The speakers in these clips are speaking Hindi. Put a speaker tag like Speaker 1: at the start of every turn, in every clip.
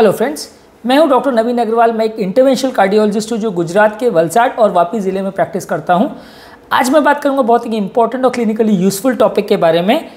Speaker 1: हेलो फ्रेंड्स मैं हूँ डॉक्टर नवीन अग्रवाल। मैं एक इंटरवेंशनल कार्डियोलॉजिस्ट हूँ जो गुजरात के वलसाड और वापी ज़िले में प्रैक्टिस करता हूँ। आज मैं बात करूँगा बहुत ही इंपॉर्टेंट और क्लिनिकली यूजफुल टॉपिक के बारे में।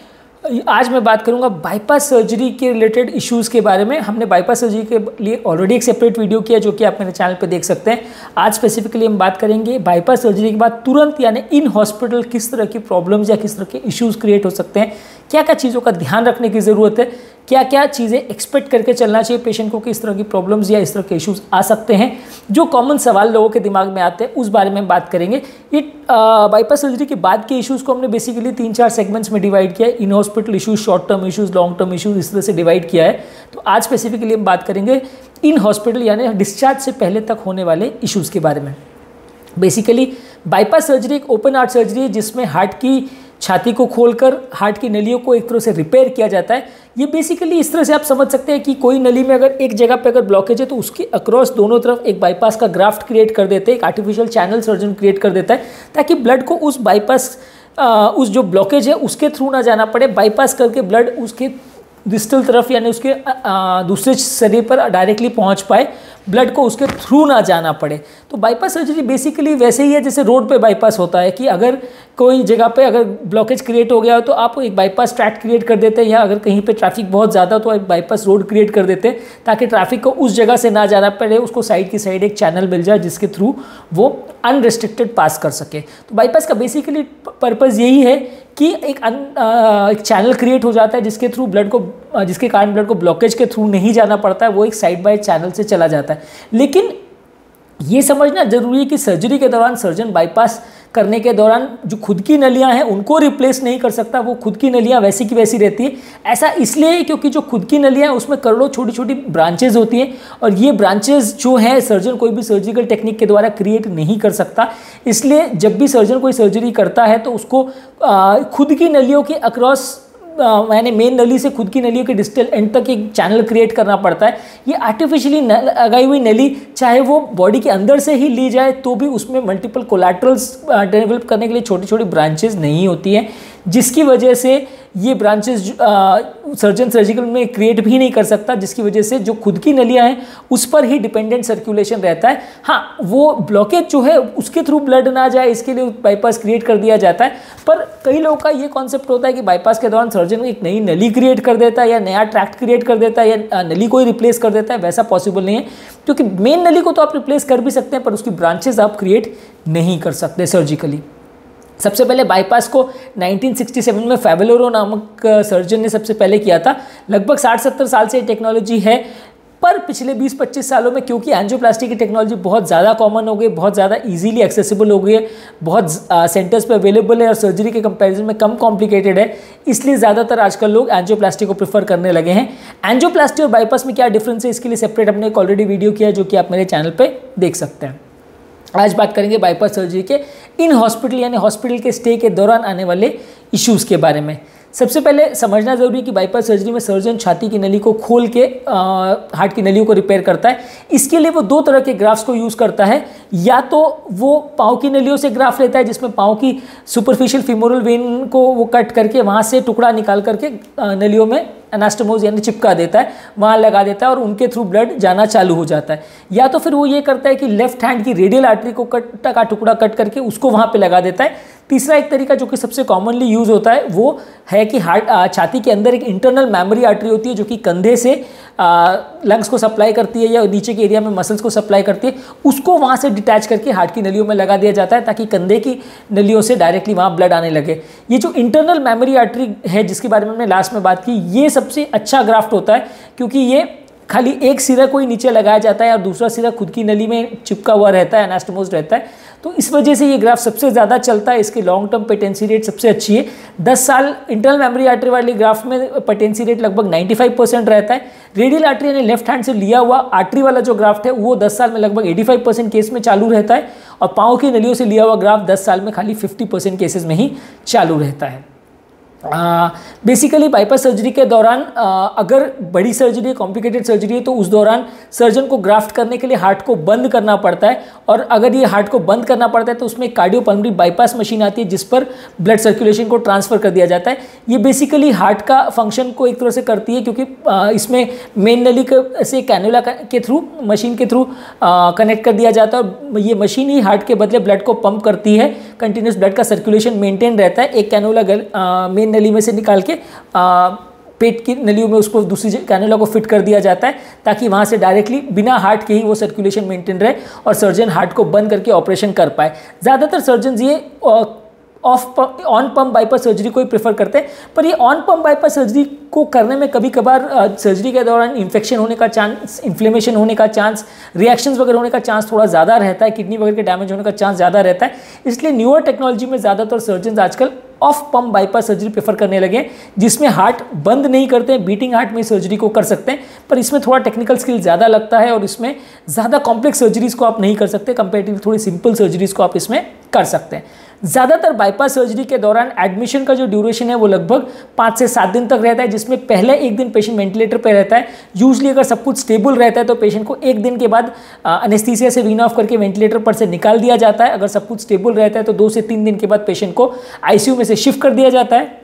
Speaker 1: आज मैं बात करूँगा बाईपास सर्जरी के रिलेटेड इश्यूज़ के बारे में। हमने बाईपास सर्जरी के लिए ऑलरेडी एक सेपरेट वीडियो किया जो कि आप मेरे चैनल पर देख सकते हैं। आज स्पेसिफिकली हम बात करेंगे बाईपास सर्जरी के बाद तुरंत यानी इन हॉस्पिटल किस तरह की प्रॉब्लम्स या किस तरह के इश्यूज़ क्रिएट हो सकते हैं। क्या क्या चीज़ों का ध्यान रखने की ज़रूरत है? क्या क्या चीज़ें एक्सपेक्ट करके चलना चाहिए पेशेंट को किस तरह की प्रॉब्लम्स या इस तरह के इश्यूज़ आ सकते हैं? जो कॉमन सवाल लोगों के दिमाग में आते हैं, उस बारे में बात करेंगे। ये बाईपास सर्जरी के बाद के इश्यूज़ को हमने बेसिकली तीन चार सेगमेंट्स में डिवाइड किया है। In hospital issues short term issues long term issues इस तरह से डिवाइड किया है। तो आज स्पेसिफिकली हम बात करेंगे इन हॉस्पिटल यानी डिस्चार्ज से पहले तक होने वाले इशूज़ के बारे में। बेसिकली बाईपास सर्जरी एक ओपन हार्ट सर्जरी है जिसमें हार्ट की छाती को खोलकर हार्ट की नलियों को एक तरह से रिपेयर किया जाता है। ये बेसिकली इस तरह से आप समझ सकते हैं कि कोई नली में अगर एक जगह पे अगर ब्लॉकेज है तो उसके अक्रॉस दोनों तरफ़ एक बाईपास का ग्राफ्ट क्रिएट कर देते हैं, एक आर्टिफिशियल चैनल सर्जन क्रिएट कर देता है, ताकि ब्लड को उस बाईपास उस जो ब्लॉकेज है, उसके थ्रू ना जाना पड़े। बाईपास करके ब्लड उसके डिस्टल तरफ़ यानी उसके दूसरे शरीर पर डायरेक्टली पहुँच पाए। ब्लड को उसके थ्रू ना जाना पड़े। तो बाईपास सर्जरी बेसिकली वैसे ही है, जैसे रोड पे बाईपास होता है कि अगर कोई जगह पे अगर ब्लॉकेज क्रिएट हो गया हो तो आप एक बाईपास ट्रैक क्रिएट कर देते हैं या अगर कहीं पे ट्रैफ़िक बहुत ज़्यादा हो तो एक बाईपास रोड क्रिएट कर देते हैं ताकि ट्रैफ़िक को उस जगह से ना जाना पड़े उसको साइड की साइड एक चैनल मिल जाए जिसके थ्रू वो अनरिस्ट्रिक्टेड पास कर सके। तो बाईपास का बेसिकली पर्पज़ यही है कि एक अन, आ, एक चैनल क्रिएट हो जाता है जिसके थ्रू ब्लड को जिसके कारण ब्लड को ब्लॉकेज के थ्रू नहीं जाना पड़ता है वो एक साइड बाई चैनल से चला जाता है। लेकिन ये समझना ज़रूरी है कि सर्जरी के दौरान सर्जन बाईपास करने के दौरान जो खुद की नलियाँ हैं, उनको रिप्लेस नहीं कर सकता, वो खुद की नलियाँ वैसी की वैसी रहती है। ऐसा इसलिए क्योंकि जो खुद की नलियाँ हैं, उसमें करोड़ों छोटी छोटी ब्रांचेज होती हैं और ये ब्रांचेज जो है सर्जन कोई भी सर्जिकल टेक्निक के द्वारा क्रिएट नहीं कर सकता। इसलिए जब भी सर्जन कोई सर्जरी करता है तो उसको खुद की नलियों के अक्रॉस मैंने मेन नली से खुद की नलियों के डिस्टल एंड तक एक चैनल क्रिएट करना पड़ता है। ये आर्टिफिशियली लगाई हुई नली, चाहे वो बॉडी के अंदर से ही ली जाए तो भी उसमें मल्टीपल कोलाट्रल्स डेवलप करने के लिए छोटी छोटी ब्रांचेज नहीं होती हैं, जिसकी वजह से ये ब्रांचेस सर्जन सर्जिकल में क्रिएट भी नहीं कर सकता, जिसकी वजह से जो खुद की नलियाँ हैं, उस पर ही डिपेंडेंट सर्कुलेशन रहता है। हाँ वो ब्लॉकेज जो है, उसके थ्रू ब्लड ना जाए, इसके लिए बाईपास क्रिएट कर दिया जाता है। पर कई लोगों का ये कॉन्सेप्ट होता है कि बाईपास के दौरान सर्जन एक नई नली क्रिएट कर देता है या नया ट्रैक्ट क्रिएट कर देता है या नली को ही रिप्लेस कर देता है, वैसा पॉसिबल नहीं है। क्योंकि मेन नली को तो आप रिप्लेस कर भी सकते हैं, पर उसकी ब्रांचेज आप क्रिएट नहीं कर सकते सर्जिकली सबसे पहले बाईपास को 1967 में फेवेलोरो नामक सर्जन ने सबसे पहले किया था। लगभग 60-70 साल से ये टेक्नोलॉजी है, पर पिछले 20-25 सालों में क्योंकि एंजियोप्लास्टी की टेक्नोलॉजी बहुत ज़्यादा कॉमन हो गई, बहुत ज़्यादा इजीली एक्सेसिबल हो गई है, बहुत सेंटर्स पे अवेलेबल है और सर्जरी के कंपैरिजन में कम कॉम्प्लिकेटेड है, इसलिए ज़्यादातर आजकल लोग एंजियोप्लास्टी को प्रीफर करने लगे हैं। एंजियोप्लास्टी और बाईपास में क्या डिफरेंस है, इसके लिए सेपरेट हमने एक ऑलरेडी वीडियो किया जो कि आप मेरे चैनल पर देख सकते हैं। आज बात करेंगे बाईपास सर्जरी के। इन हॉस्पिटल यानी हॉस्पिटल के स्टे के दौरान आने वाले इश्यूज़ के बारे में। सबसे पहले समझना ज़रूरी है कि बाईपास सर्जरी में सर्जन छाती की नली को खोल के हार्ट की नलियों को रिपेयर करता है। इसके लिए वो दो तरह के ग्राफ्स को यूज़ करता है। या तो वो पाँव की नलियों से ग्राफ लेता है, जिसमें पाँव की सुपरफिशियल फिमोरल वेन को वो कट करके वहाँ से टुकड़ा निकाल करके नलियों में एनास्टमोज यानी चिपका देता है, वहाँ लगा देता है और उनके थ्रू ब्लड जाना चालू हो जाता है। या तो फिर वो ये करता है कि लेफ़्ट हैंड की रेडियल आर्टरी को कट, का टुकड़ा कट करके उसको वहाँ पर लगा देता है। तीसरा एक तरीका जो कि सबसे कॉमनली यूज़ होता है, वो है कि हार्ट छाती के अंदर एक इंटरनल मेमोरी आर्टरी होती है जो कि कंधे से लंग्स को सप्लाई करती है या नीचे के एरिया में मसल्स को सप्लाई करती है, उसको वहाँ से डिटैच करके हार्ट की नलियों में लगा दिया जाता है ताकि कंधे की नलियों से डायरेक्टली वहाँ ब्लड आने लगे। ये जो इंटरनल मेमोरी आर्टरी है, जिसके बारे में लास्ट में बात की, ये सबसे अच्छा ग्राफ्ट होता है, क्योंकि ये खाली एक सिरा ही नीचे लगाया जाता है और दूसरा सिरा खुद की नली में चिपका हुआ रहता है एनास्टमोज रहता है। तो इस वजह से ये ग्राफ सबसे ज़्यादा चलता है, इसकी लॉन्ग टर्म पेटेंसी रेट सबसे अच्छी है। 10 साल इंटरनल मेमोरी आर्टरी वाली ग्राफ में पेटेंसी रेट लगभग 95 परसेंट रहता है। रेडियल आर्टरी यानी लेफ़्ट हैंड से लिया हुआ आर्टरी वाला जो ग्राफ्ट है, वो 10 साल में लगभग 85 परसेंट केस में चालू रहता है और पाँव की नलियों से लिया हुआ ग्राफ दस साल में खाली फिफ्टी केसेज में ही चालू रहता है। बेसिकली बाईपास सर्जरी के दौरान आ, अगर बड़ी सर्जरी है कॉम्प्लिकेटेड सर्जरी है तो उस दौरान सर्जन को ग्राफ्ट करने के लिए हार्ट को बंद करना पड़ता है। और अगर ये हार्ट को बंद करना पड़ता है तो उसमें कार्डियोपल्मरी बाईपास मशीन आती है जिस पर ब्लड सर्कुलेशन को ट्रांसफ़र कर दिया जाता है। ये बेसिकली हार्ट का फ़ंक्शन को एक तरह से करती है क्योंकि आ, इसमें मेन नली से कैनुला के थ्रू मशीन के थ्रू कनेक्ट कर दिया जाता है। और ये मशीन ही हार्ट के बदले ब्लड को पंप करती है। कंटिन्यूस ब्लड का सर्कुलेशन मेंटेन रहता है एक कैनोला गल मेन नली में से निकाल के आ, पेट की नलियों में उसको दूसरी कैनोला को फिट कर दिया जाता है ताकि वहाँ से डायरेक्टली बिना हार्ट के ही वो सर्कुलेशन मेंटेन रहे और सर्जन हार्ट को बंद करके ऑपरेशन कर पाए। ज़्यादातर सर्जन ये off on pump bypass surgery को ही प्रेफर करते हैं। पर ये ऑन पम्प बाईपास सर्जरी को करने में कभी कभार सर्जरी के दौरान इन्फेक्शन होने का चांस इन्फ्लेमेशन होने का चांस रिएक्शंस वगैरह होने का चांस थोड़ा ज़्यादा रहता है किडनी वगैरह के डैमेज होने का चांस ज़्यादा रहता है। इसलिए न्यूअर टेक्नोलॉजी में ज़्यादातर सर्जन आजकल off pump bypass surgery prefer करने लगे जिसमें हार्ट बंद नहीं करते हैं बीटिंग हार्ट में सर्जरी को कर सकते हैं। पर इसमें थोड़ा टेक्निकल स्किल ज़्यादा लगता है और इसमें ज़्यादा कॉम्प्लेक्स सर्जरीज को आप नहीं कर सकते कंपेरेटिव थोड़ी सिंपल सर्जरीज को आप इसमें कर सकते हैं। ज़्यादातर बाईपास सर्जरी के दौरान एडमिशन का जो ड्यूरेशन है वो लगभग पाँच से सात दिन तक रहता है, जिसमें पहले एक दिन पेशेंट वेंटिलेटर पर रहता है। यूजली अगर सब कुछ स्टेबल रहता है तो पेशेंट को एक दिन के बाद अनेस्थीसिया से वीन ऑफ़ करके वेंटिलेटर पर से निकाल दिया जाता है। अगर सब कुछ स्टेबल रहता है तो दो से तीन दिन के बाद पेशेंट को आईसीयू में से शिफ्ट कर दिया जाता है।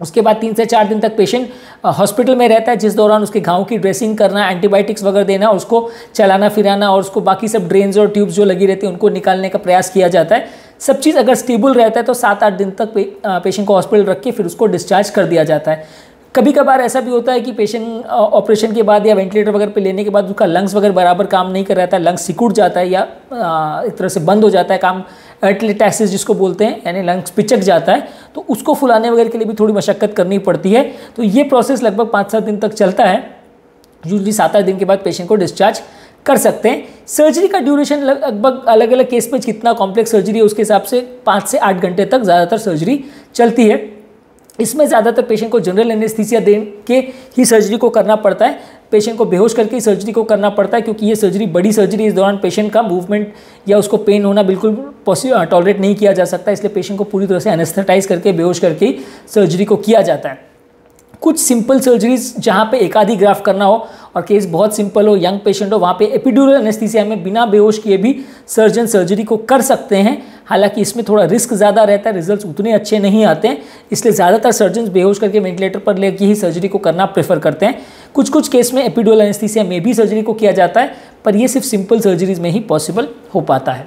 Speaker 1: उसके बाद तीन से चार दिन तक पेशेंट हॉस्पिटल में रहता है, जिस दौरान उसके घाव की ड्रेसिंग करना एंटीबायोटिक्स वगैरह देना, उसको चलाना, फिराना और उसको बाकी सब ड्रेन्स और ट्यूब्स जो लगी रहती है, उनको निकालने का प्रयास किया जाता है। सब चीज़ अगर स्टेबल रहता है तो सात आठ दिन तक पेशेंट को हॉस्पिटल रख के फिर उसको डिस्चार्ज कर दिया जाता है। कभी कभार ऐसा भी होता है कि पेशेंट ऑपरेशन के बाद या वेंटिलेटर वगैरह पे लेने के बाद उसका लंग्स वगैरह बराबर काम नहीं कर रहा था लंग्स सिकुड़ जाता है या एक तरह से बंद हो जाता है काम एटलेटैक्सिस जिसको बोलते हैं, यानी लंग्स पिचक जाता है तो उसको फुलाने वगैरह के लिए भी थोड़ी मशक्कत करनी पड़ती है। तो ये प्रोसेस लगभग पाँच सात दिन तक चलता है। यूजली सात आठ दिन के बाद पेशेंट को डिस्चार्ज कर सकते हैं। सर्जरी का ड्यूरेशन लगभग अलग अलग केस में कितना कॉम्प्लेक्स सर्जरी है, उसके हिसाब से पाँच से आठ घंटे तक ज़्यादातर सर्जरी चलती है। इसमें ज़्यादातर पेशेंट को जनरल एनेस्थीसिया दे के ही सर्जरी को करना पड़ता है। पेशेंट को बेहोश करके ही सर्जरी को करना पड़ता है, क्योंकि ये सर्जरी बड़ी सर्जरी इस दौरान पेशेंट का मूवमेंट या उसको पेन होना बिल्कुल पॉसिबल टॉलरेट नहीं किया जा सकता, इसलिए पेशेंट को पूरी तरह से एनेस्थेटाइज करके, बेहोश करके ही सर्जरी को किया जाता है। कुछ सिंपल सर्जरीज जहाँ पे एक आधी ग्राफ करना हो और केस बहुत सिंपल हो यंग पेशेंट हो, वहाँ पे एपिड्यूरल एनेस्थीसिया में बिना बेहोश किए भी सर्जन सर्जरी को कर सकते हैं। हालाँकि इसमें थोड़ा रिस्क ज़्यादा रहता है रिजल्ट्स उतने अच्छे नहीं आते हैं, इसलिए ज़्यादातर सर्जन बेहोश करके वेंटिलेटर पर लेके ही सर्जरी को करना प्रेफर करते हैं। कुछ कुछ केस में एपिड्यूरल एनेस्थीसिया में भी सर्जरी को किया जाता है, पर यह सिर्फ़ सिंपल सर्जरीज में ही पॉसिबल हो पाता है।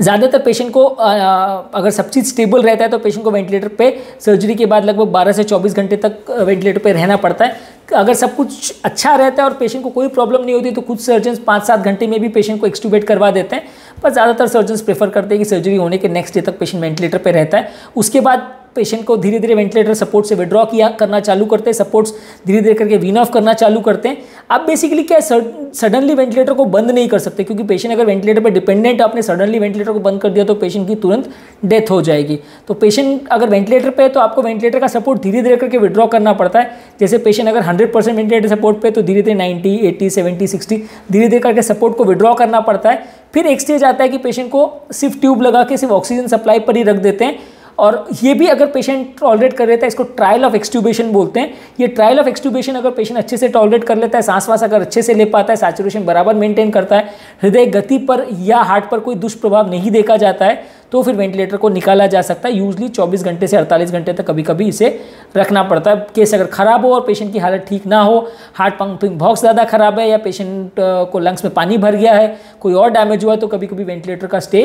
Speaker 1: ज़्यादातर पेशेंट को अगर सब चीज़ स्टेबल रहता है तो पेशेंट को वेंटिलेटर पे सर्जरी के बाद लगभग 12 से 24 घंटे तक वेंटिलेटर पे रहना पड़ता है। अगर सब कुछ अच्छा रहता है और पेशेंट को कोई प्रॉब्लम नहीं होती तो कुछ सर्जन पाँच सात घंटे में भी पेशेंट को एक्सट्यूबेट करवा देते हैं। पर ज़्यादातर सर्जन प्रेफर करते हैं कि सर्जरी होने के नेक्स्ट डे तक पेशेंट वेंटिलेटर पर रहता है। उसके बाद पेशेंट को धीरे धीरे वेंटिलेटर सपोर्ट से विड्रॉ किया, करना चालू करते हैं। सपोर्ट्स धीरे धीरे करके वीन ऑफ़ करना चालू करते हैं। आप बेसिकली क्या सडनली वेंटिलेटर को बंद नहीं कर सकते, क्योंकि पेशेंट अगर वेंटिलेटर पर डिपेंडेंट आपने सडनली वेंटिलेटर को बंद कर दिया तो पेशेंट की तुरंत डेथ हो जाएगी। तो पेशेंट अगर वेंटिलेटर पर है तो आपको वेंटिलेटर का सपोर्ट धीरे धीरे करके विड्रॉ करना पड़ता है। जैसे पेशेंट अगर हंड्रेड वेंटिलेटर सपोर्ट पर तो धीरे धीरे नाइन्टी एट्टी सेवेंटी सिक्सटी धीरे धीरे करके सपोर्ट को विड्रॉ करना पड़ता है। फिर एक स्टेज आता है कि पेशेंट को सिर्फ़ ट्यूब लगा के सिर्फ़ ऑक्सीजन सप्लाई पर ही रख देते हैं। और ये भी अगर पेशेंट टॉलरेट कर लेता है, इसको ट्रायल ऑफ़ एक्सट्यूबेशन बोलते हैं। ये ट्रायल ऑफ़ एक्सट्यूबेशन अगर पेशेंट अच्छे से टॉलरेट कर लेता है, सांस वास अगर अच्छे से ले पाता है सैचुरेशन बराबर मेंटेन करता है, हृदय गति पर या हार्ट पर कोई दुष्प्रभाव नहीं देखा जाता है तो फिर वेंटिलेटर को निकाला जा सकता है। यूजली 24 घंटे से 48 घंटे तक कभी कभी इसे रखना पड़ता है। केस अगर ख़राब हो और पेशेंट की हालत ठीक ना हो हार्ट पंपिंग बॉक्स ज़्यादा ख़राब है या पेशेंट को लंग्स में पानी भर गया है, कोई और डैमेज हुआ है तो कभी कभी वेंटिलेटर का स्टे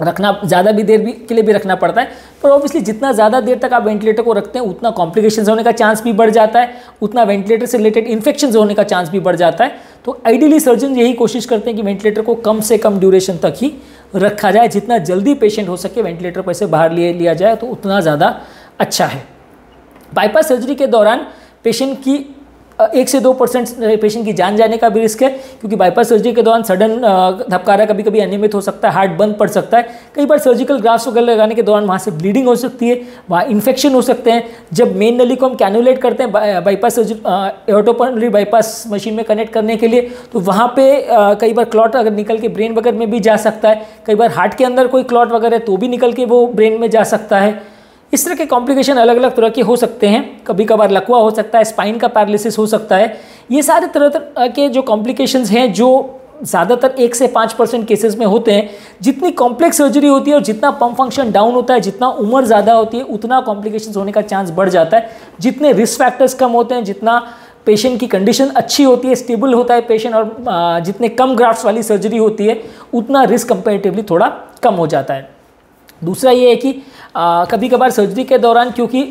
Speaker 1: रखना, ज़्यादा भी देर भी के लिए भी रखना पड़ता है। पर ऑब्वियसली जितना ज़्यादा देर तक आप वेंटिलेटर को रखते हैं, उतना कॉम्प्लिकेशन होने का चांस भी बढ़ जाता है। उतना वेंटिलेटर से रिलेटेड इन्फेक्शन होने का चांस भी बढ़ जाता है। तो आइडियली सर्जन यही कोशिश करते हैं कि वेंटिलेटर को कम से कम ड्यूरेशन तक ही रखा जाए। जितना जल्दी पेशेंट हो सके वेंटिलेटर पर से बाहर लिए लिया जाए तो उतना ज़्यादा अच्छा है। बाईपास सर्जरी के दौरान पेशेंट की एक से दो परसेंट पेशेंट की जान जाने का भी रिस्क है, क्योंकि बाईपास सर्जरी के दौरान सडन धबकारा कभी कभी अनियमित हो सकता है हार्ट बंद पड़ सकता है। कई बार सर्जिकल ग्राफ्स वगैरह लगाने के दौरान वहाँ से ब्लीडिंग हो सकती है, वहाँ इन्फेक्शन हो सकते हैं। जब मेन नली को हम कैनुलेट करते हैं बाईपास सर्जरी एटोपनरी बाईपास मशीन में कनेक्ट करने के लिए तो वहाँ पर कई बार क्लॉट अगर निकल के ब्रेन वगैरह में भी जा सकता है। कई बार हार्ट के अंदर कोई क्लॉट वगैरह तो भी निकल के वो ब्रेन में जा सकता है। इस तरह के कॉम्प्लिकेशन अलग अलग तरह के हो सकते हैं। कभी कभार लकवा हो सकता है स्पाइन का पैरालिसिस हो सकता है। ये सारे तरह तरह के जो कॉम्प्लिकेशंस हैं, जो ज़्यादातर एक से पाँच परसेंट केसेस में होते हैं, जितनी कॉम्प्लेक्स सर्जरी होती है और जितना पम्प फ़ंक्शन डाउन होता है, जितना उम्र ज़्यादा होती है, उतना कॉम्प्लिकेशन होने का चांस बढ़ जाता है। जितने रिस्क फैक्टर्स कम होते हैं, जितना पेशेंट की कंडीशन अच्छी होती है स्टेबल होता है पेशेंट और जितने कम ग्राफ्ट वाली सर्जरी होती है, उतना रिस्क कंपेरेटिवली थोड़ा कम हो जाता है। दूसरा ये है कि आ, कभी कभार सर्जरी के दौरान क्योंकि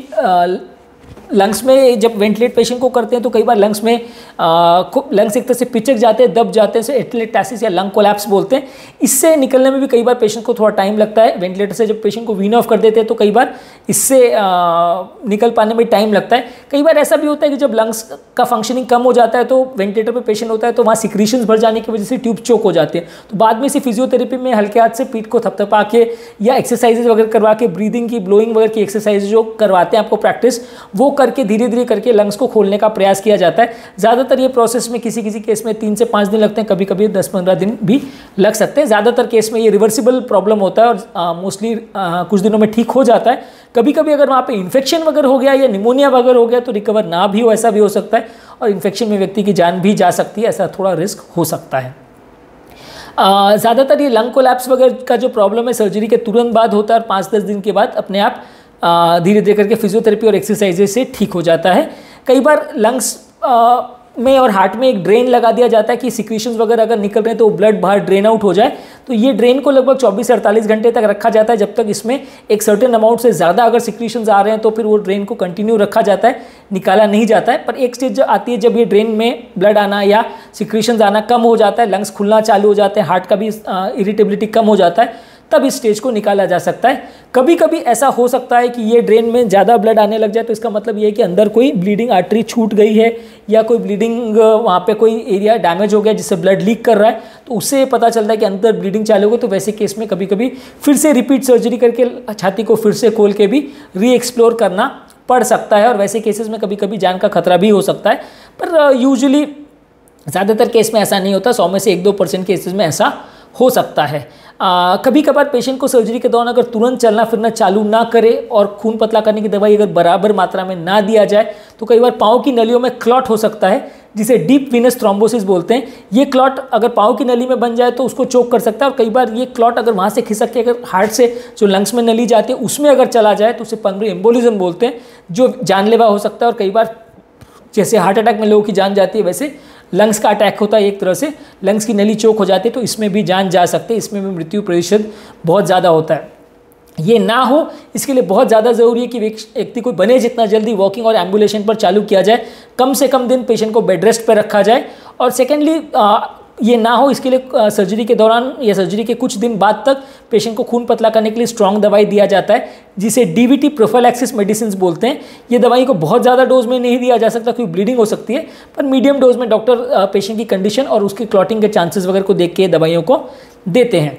Speaker 1: लंग्स में जब वेंटिलेट पेशेंट को करते हैं तो कई बार लंग्स में लंग्स एक तरह से पिचक जाते हैं, दब जाते हैं एटलेटासिस या लंग कोलैप्स बोलते हैं। इससे निकलने में भी कई बार पेशेंट को थोड़ा टाइम लगता है। वेंटिलेटर से जब पेशेंट को वीन ऑफ़ कर देते हैं तो कई बार इससे निकल पाने में टाइम लगता है। कई बार ऐसा भी होता है कि जब लंग्स का फंक्शनिंग कम हो जाता है तो वेंटिलेटर पर पेशेंट होता है तो वहाँ सिक्रीशन भर जाने की वजह से ट्यूब चोक हो जाते हैं। तो बाद में इसे फिजियोथेरेपी में हल्के हाथ से पीठ को थपथपा के या एक्सरसाइजेज वगैरह करवा के ब्रीदिंग की ब्लोइंग वगैरह की एक्सरसाइज जो करवाते हैं आपको प्रैक्टिस वो करके धीरे धीरे करके लंग्स को खोलने का प्रयास किया जाता है। ज़्यादातर ये प्रोसेस में किसी किसी केस में तीन से पाँच दिन लगते हैं कभी कभी दस पंद्रह दिन भी लग सकते हैं। ज़्यादातर केस में ये रिवर्सिबल प्रॉब्लम होता है और मोस्टली कुछ दिनों में ठीक हो जाता है। कभी कभी अगर वहाँ पर इन्फेक्शन वगैरह हो गया या निमोनिया वगैरह हो गया तो रिकवर ना भी हो, ऐसा भी हो सकता है और इन्फेक्शन में व्यक्ति की जान भी जा सकती है, ऐसा थोड़ा रिस्क हो सकता है। ज़्यादातर ये लंग कोलैप्स वगैरह का जो प्रॉब्लम है सर्जरी के तुरंत बाद होता है और पाँच दस दिन के बाद अपने आप धीरे धीरे करके फिजियोथेरेपी और एक्सरसाइजेज से ठीक हो जाता है। कई बार लंग्स में और हार्ट में एक ड्रेन लगा दिया जाता है कि सिक्रीशंस वगैरह अगर निकल रहे हैं तो ब्लड बाहर ड्रेन आउट हो जाए। तो ये ड्रेन को लगभग 24 से अड़तालीस घंटे तक रखा जाता है, जब तक इसमें एक सर्टेन अमाउंट से ज़्यादा अगर सिक्रीशंस आ रहे हैं तो फिर वो ड्रेन को कंटिन्यू रखा जाता है, निकाला नहीं जाता है। पर एक स्टेज आती है, जब ये ड्रेन में ब्लड आना या सिक्रीशंस आना कम हो जाता है लंग्स खुलना चालू हो जाते हैं हार्ट का भी इरिटेबिलिटी कम हो जाता है तब इस स्टेज को निकाला जा सकता है। कभी कभी ऐसा हो सकता है कि ये ड्रेन में ज़्यादा ब्लड आने लग जाए तो इसका मतलब ये है कि अंदर कोई ब्लीडिंग आर्टरी छूट गई है, या कोई ब्लीडिंग वहाँ पे कोई एरिया डैमेज हो गया जिससे ब्लड लीक कर रहा है तो उससे पता चलता है कि अंदर ब्लीडिंग चालू हो तो वैसे केस में कभी कभी फिर से रिपीट सर्जरी करके, छाती को फिर से खोल के भी री एक्सप्लोर करना पड़ सकता है, और वैसे केसेस में कभी कभी जान का खतरा भी हो सकता है। पर यूजली ज़्यादातर केस में ऐसा नहीं होता, सौ में से एक दो परसेंट केसेस में ऐसा हो सकता है। आ, कभी कभार पेशेंट को सर्जरी के दौरान अगर तुरंत चलना फिरना चालू ना करे और खून पतला करने की दवाई अगर बराबर मात्रा में ना दिया जाए तो कई बार पाँव की नलियों में क्लॉट हो सकता है जिसे डीप विनस थ्रोम्बोसिस बोलते हैं। ये क्लॉट अगर पाँव की नली में बन जाए तो उसको चोक कर सकता है और कई बार ये क्लॉट अगर वहाँ से खिसक के अगर हार्ट से जो लंग्स में नली जाती है उसमें अगर चला जाए तो उसे पनरी एम्बोलिज्म बोलते हैं जो जानलेवा हो सकता है और कई बार जैसे हार्ट अटैक में लोगों की जान जाती है वैसे लंग्स का अटैक होता है एक तरह से लंग्स की नली चोक हो जाती है तो इसमें भी जान जा सकते हैं, इसमें भी मृत्यु प्रतिशत बहुत ज़्यादा होता है। ये ना हो, इसके लिए बहुत ज़्यादा ज़रूरी है कि व्यक्ति को बने जितना जल्दी वॉकिंग और एम्बुलेशन पर चालू किया जाए, कम से कम दिन पेशेंट को बेड रेस्ट पर रखा जाए। और सेकेंडली ये ना हो, इसके लिए सर्जरी के दौरान या सर्जरी के कुछ दिन बाद तक पेशेंट को खून पतला करने के लिए स्ट्रॉन्ग दवाई दिया जाता है, जिसे डीवीटी प्रोफाइलैक्सिस मेडिसिन बोलते हैं। ये दवाई को बहुत ज़्यादा डोज में नहीं दिया जा सकता, क्योंकि ब्लीडिंग हो सकती है, पर मीडियम डोज में डॉक्टर पेशेंट की कंडीशन और उसकी क्लॉटिंग के चांसेस वगैरह को देख के दवाइयों को देते हैं।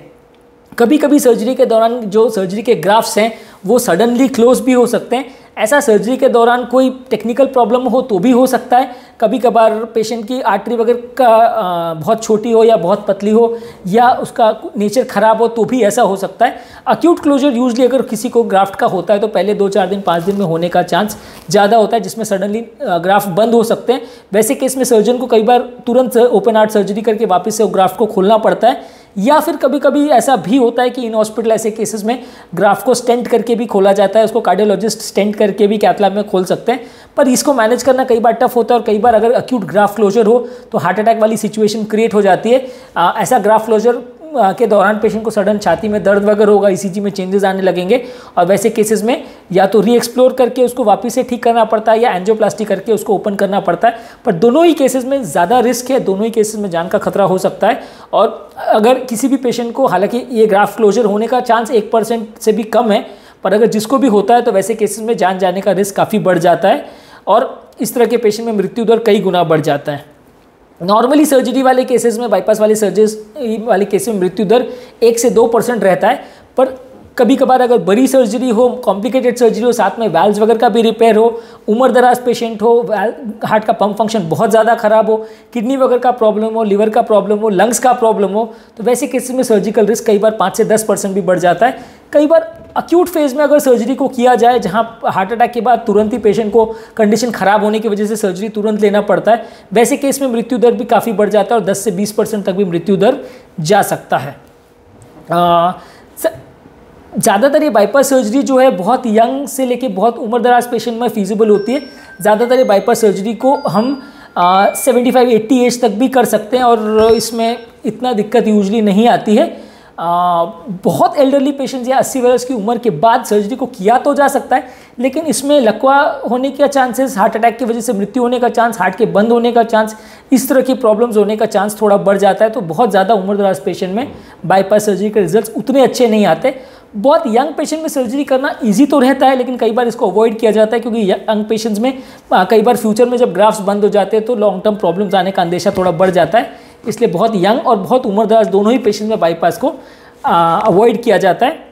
Speaker 1: कभी कभी सर्जरी के दौरान जो सर्जरी के ग्राफ्स हैं, वो सडनली क्लोज भी हो सकते हैं ऐसा सर्जरी के दौरान कोई टेक्निकल प्रॉब्लम हो तो भी हो सकता है। कभी कभार पेशेंट की आर्टरी वगैरह का बहुत छोटी हो या बहुत पतली हो या उसका नेचर ख़राब हो तो भी ऐसा हो सकता है। अक्यूट क्लोजर यूजली अगर किसी को ग्राफ्ट का होता है तो पहले दो चार दिन, पाँच दिन में होने का चांस ज़्यादा होता है, जिसमें सडनली ग्राफ्ट बंद हो सकते हैं। वैसे केस में सर्जन को कई बार तुरंत ओपन हार्ट सर्जरी करके वापस से ग्राफ्ट को खोलना पड़ता है। या फिर कभी कभी ऐसा भी होता है कि इन हॉस्पिटल ऐसे केसेस में ग्राफ को स्टेंट करके भी खोला जाता है, उसको कार्डियोलॉजिस्ट स्टेंट करके भी कैथलैब में खोल सकते हैं। पर इसको मैनेज करना कई बार टफ होता है और कई बार अगर अक्यूट ग्राफ क्लोजर हो तो हार्ट अटैक वाली सिचुएशन क्रिएट हो जाती है। आ, ऐसा ग्राफ क्लोजर के दौरान पेशेंट को सडन छाती में दर्द वगैरह होगा इसी में चेंजेस आने लगेंगे। और वैसे केसेस में या तो री एक्सप्लोर करके उसको वापस से ठीक करना पड़ता है या एंजियोप्लास्टी करके उसको ओपन करना पड़ता है। पर दोनों ही केसेस में ज़्यादा रिस्क है दोनों ही केसेस में जान का खतरा हो सकता है। और अगर किसी भी पेशेंट को हालाँकि ये ग्राफ क्लोजर होने का चांस एक परसेंट से भी कम है पर अगर जिसको भी होता है तो वैसे केसेस में जान जाने का रिस्क काफ़ी बढ़ जाता है और इस तरह के पेशेंट में मृत्यु दर कई गुना बढ़ जाता है। नॉर्मली सर्जरी वाले केसेस में बाईपास वाले सर्जरी वाले केसेस में मृत्यु दर एक से दो परसेंट रहता है, पर कभी कभार अगर बड़ी सर्जरी हो कॉम्प्लिकेटेड सर्जरी हो, साथ में वैल्स वगैरह का भी रिपेयर हो, उम्र दराज पेशेंट हो हार्ट का पंप फ़ंक्शन बहुत ज़्यादा खराब हो किडनी वगैरह का प्रॉब्लम हो लिवर का प्रॉब्लम हो लंग्स का प्रॉब्लम हो तो वैसे केसेस में सर्जिकल रिस्क कई बार पाँच से दस परसेंट भी बढ़ जाता है। कई बार अक्यूट फ़ेज़ में अगर सर्जरी को किया जाए, जहाँ हार्ट अटैक के बाद तुरंत ही पेशेंट को कंडीशन खराब होने की वजह से सर्जरी तुरंत लेना पड़ता है, वैसे केस में मृत्यु दर भी काफ़ी बढ़ जाता है और 10 से 20 परसेंट तक भी मृत्यु दर जा सकता है। ज़्यादातर ये बाईपास सर्जरी जो है, बहुत यंग से लेके बहुत उम्र दराज पेशेंट में फीजिबल होती है। ज़्यादातर ये बाईपास सर्जरी को हम सेवेंटी फाइव एट्टी एज तक भी कर सकते हैं और इसमें इतना दिक्कत यूजली नहीं आती है। आ, बहुत एल्डरली पेशेंट्स या 80 वर्ष की उम्र के बाद सर्जरी को किया तो जा सकता है लेकिन इसमें लकवा होने का चांसेस हार्ट अटैक की वजह से मृत्यु होने का चांस हार्ट के बंद होने का चांस इस तरह की प्रॉब्लम्स होने का चांस थोड़ा बढ़ जाता है तो बहुत ज़्यादा उम्र दराज पेशेंट में बाईपास सर्जरी के रिज़ल्ट उतने अच्छे नहीं आते। बहुत यंग पेशेंट में सर्जरी करना इजी तो रहता है लेकिन कई बार इसको अवॉइड किया जाता है क्योंकि यंग पेशेंट्स में कई बार फ्यूचर में जब ग्राफ्स बंद हो जाते हैं तो लॉन्ग टर्म प्रॉब्लम्स आने का अंदेशा थोड़ा बढ़ जाता है। इसलिए बहुत यंग और बहुत उम्रदराज दोनों ही पेशेंट में बाईपास को अवॉइड किया जाता है।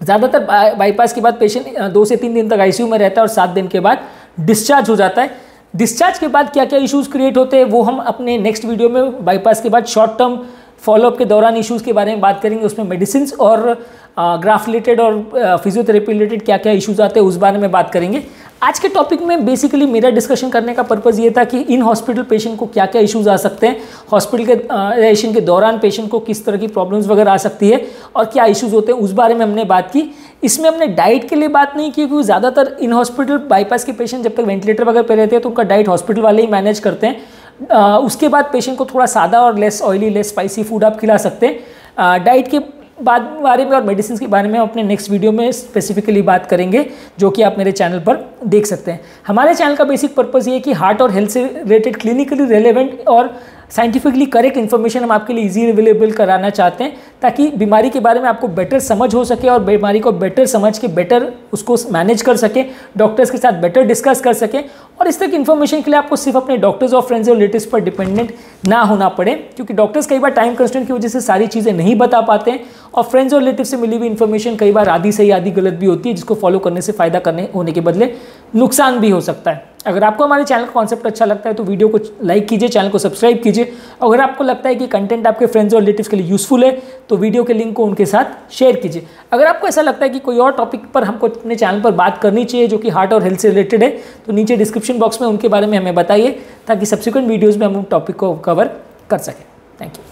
Speaker 1: ज़्यादातर बाईपास के बाद पेशेंट दो से तीन दिन तक आईसीयू में रहता है और सात दिन के बाद डिस्चार्ज हो जाता है। डिस्चार्ज के बाद क्या क्या इश्यूज़ क्रिएट होते हैं, वो हम अपने नेक्स्ट वीडियो में बाईपास के बाद शॉर्ट टर्म फॉलोअप के दौरान इश्यूज़ के बारे में बात करेंगे। उसमें मेडिसिन और ग्राफ रिलेटेड और फिजियोथेरेपी रिलेटेड क्या क्या इश्यूज़ आते हैं, उस बारे में बात करेंगे। आज के टॉपिक में बेसिकली मेरा डिस्कशन करने का पर्पज़ ये था कि इन हॉस्पिटल पेशेंट को क्या क्या इश्यूज़ आ सकते हैं हॉस्पिटल के रेशन के दौरान पेशेंट को किस तरह की प्रॉब्लम्स वगैरह आ सकती है और क्या इश्यूज़ होते हैं, उस बारे में हमने बात की। इसमें हमने डाइट के लिए बात नहीं की, क्योंकि ज़्यादातर इन हॉस्पिटल बाईपास के पेशेंट जब तक वेंटिलेटर वगैरह पे रहते हैं तो उनका डाइट हॉस्पिटल वाले ही मैनेज करते हैं। उसके बाद पेशेंट को थोड़ा सादा और less oily less spicy food आप खिला सकते हैं। डाइट के बाद बारे में और मेडिसिन के बारे में हम अपने नेक्स्ट वीडियो में स्पेसिफिकली बात करेंगे, जो कि आप मेरे चैनल पर देख सकते हैं। हमारे चैनल का बेसिक पर्पज़ ये है कि हार्ट और हेल्थ से रिलेटेड क्लिनिकली रेलेवेंट और साइंटिफिकली करेक्ट इन्फॉर्मेशन हम आपके लिए इजी अवेलेबल कराना चाहते हैं, ताकि बीमारी के बारे में आपको बेटर समझ हो सके और बीमारी को बेटर समझ के बेटर उसको मैनेज कर सके डॉक्टर्स के साथ बेटर डिस्कस कर सके और इस तरह की इन्फॉर्मेशन के लिए आपको सिर्फ़ अपने डॉक्टर्स और फ्रेंड्स और रिलेटिव्स पर डिपेंडेंट ना होना पड़े, क्योंकि डॉक्टर्स कई बार टाइम कंस्टेंट की वजह से सारी चीज़ें नहीं बता पाते हैं और फ्रेंड्स और रिलेटिव से मिली हुई इन्फॉर्मेशन कई बार आधी सही आधी गलत भी होती है, जिसको फॉलो करने से फ़ायदा करने होने के बदले। नुकसान भी हो सकता है। अगर आपको हमारे चैनल का कॉन्सेप्ट अच्छा लगता है तो वीडियो को लाइक कीजिए, चैनल को सब्सक्राइब कीजिए। अगर आपको लगता है कि कंटेंट आपके फ्रेंड्स और रिलेटिव्स के लिए यूजफुल है तो वीडियो के लिंक को उनके साथ शेयर कीजिए। अगर आपको ऐसा लगता है कि कोई और टॉपिक पर हमको अपने चैनल पर बात करनी चाहिए, जो कि हार्ट और हेल्थ से रिलेटेड है तो नीचे डिस्क्रिप्शन बॉक्स में उनके बारे में हमें बताइए, ताकि सब्सिक्वेंट वीडियोज़ में हम उन टॉपिक को कवर कर सकें। Thank you